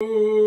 Ooh.